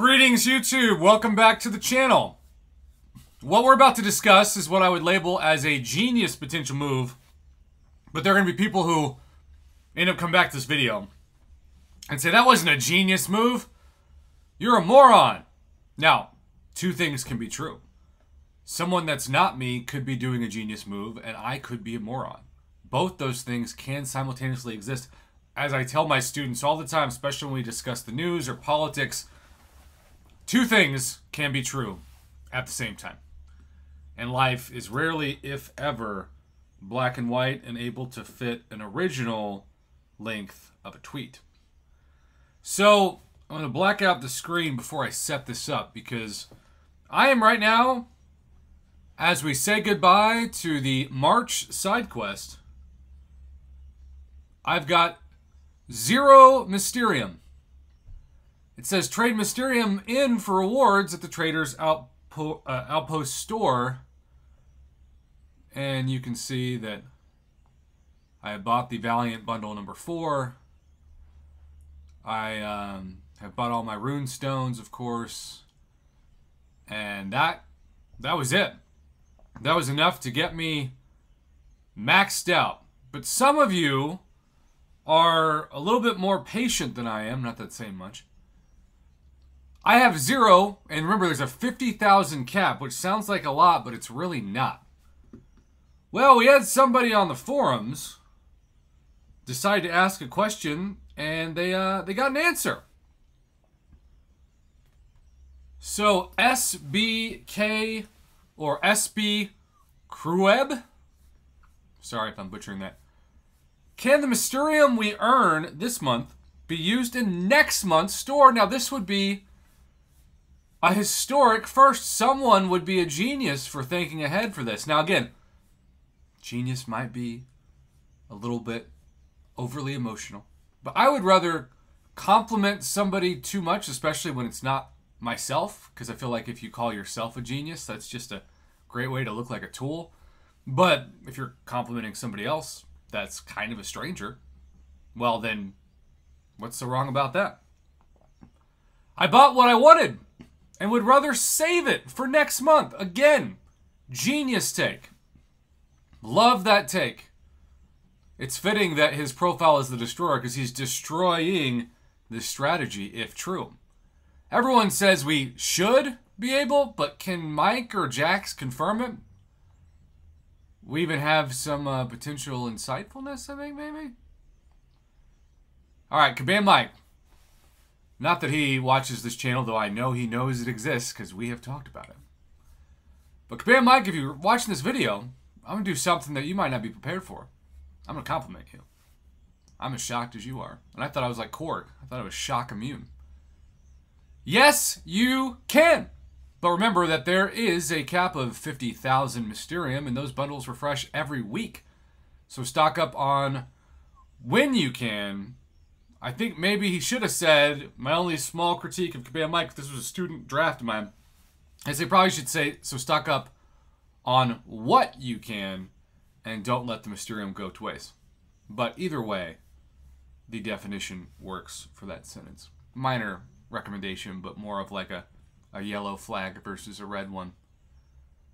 Greetings, YouTube. Welcome back to the channel. What we're about to discuss is what I would label as a genius potential move, but there are going to be people who end up coming back to this video and say that wasn't a genius move. You're a moron. Now, two things can be true. Someone that's not me could be doing a genius move, and I could be a moron. Both those things can simultaneously exist. As I tell my students all the time, especially when we discuss the news or politics, two things can be true at the same time. And life is rarely, if ever, black and white and able to fit an original length of a tweet. So I'm going to black out the screen before I set this up because I am right now, as we say goodbye to the March side quest, I've got zero Mysterium. It says trade Mysterium in for rewards at the Trader's Outpo uh, Outpost store. And you can see that I bought the Valiant bundle number four. I um, have bought all my rune stones, of course. And that that was it. That was enough to get me maxed out. But some of you are a little bit more patient than I am, not that saying much. I have zero, and remember there's a 50,000 cap, which sounds like a lot, but it's really not. Well, we had somebody on the forums decide to ask a question, and they uh, they got an answer. So SBK or SB Crueb, sorry if I'm butchering that. Can the Mysterium we earn this month be used in next month's store? Now this would be a historic first. Someone would be a genius for thinking ahead for this. Now, again, genius might be a little bit overly emotional, but I would rather compliment somebody too much, especially when it's not myself, because I feel like if you call yourself a genius, that's just a great way to look like a tool. But if you're complimenting somebody else that's kind of a stranger, well, then what's so wrong about that? I bought what I wanted and would rather save it for next month. Again, genius take. Love that take. It's fitting that his profile is the destroyer because he's destroying the strategy if true. Everyone says we should be able, but can Mike or Jax confirm it? We even have some uh, potential insightfulness, I think, maybe? All right, Kabam Mike. Not that he watches this channel, though I know he knows it exists because we have talked about it. But Kabam Mike, if you're watching this video, I'm going to do something that you might not be prepared for. I'm going to compliment you. I'm as shocked as you are. And I thought I was like Korg. I thought I was shock immune. Yes, you can. But remember that there is a cap of 50,000 Mysterium, and those bundles refresh every week. So stock up on when you can I think maybe he should have said, my only small critique of Kabam Mike, this was a student draft of mine, is they probably should say, so stock up on what you can and don't let the Mysterium go to waste. But either way, the definition works for that sentence. Minor recommendation, but more of like a, a yellow flag versus a red one.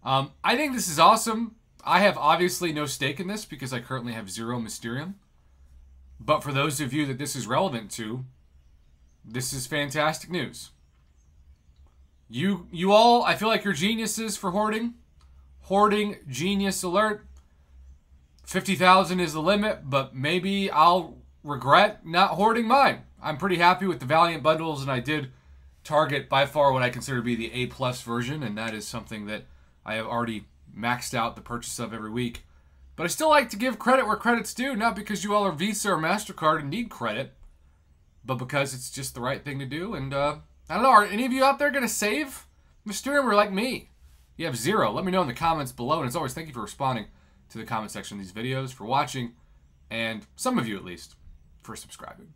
Um, I think this is awesome. I have obviously no stake in this because I currently have zero Mysterium. But for those of you that this is relevant to, this is fantastic news. You you all, I feel like you're geniuses for hoarding. Hoarding genius alert. 50,000 is the limit, but maybe I'll regret not hoarding mine. I'm pretty happy with the Valiant bundles and I did target by far what I consider to be the A plus version and that is something that I have already maxed out the purchase of every week. But I still like to give credit where credit's due, not because you all are Visa or MasterCard and need credit, but because it's just the right thing to do. And uh, I don't know, are any of you out there going to save Mysterium or like me? You have zero. Let me know in the comments below. And as always, thank you for responding to the comment section of these videos, for watching, and some of you at least, for subscribing.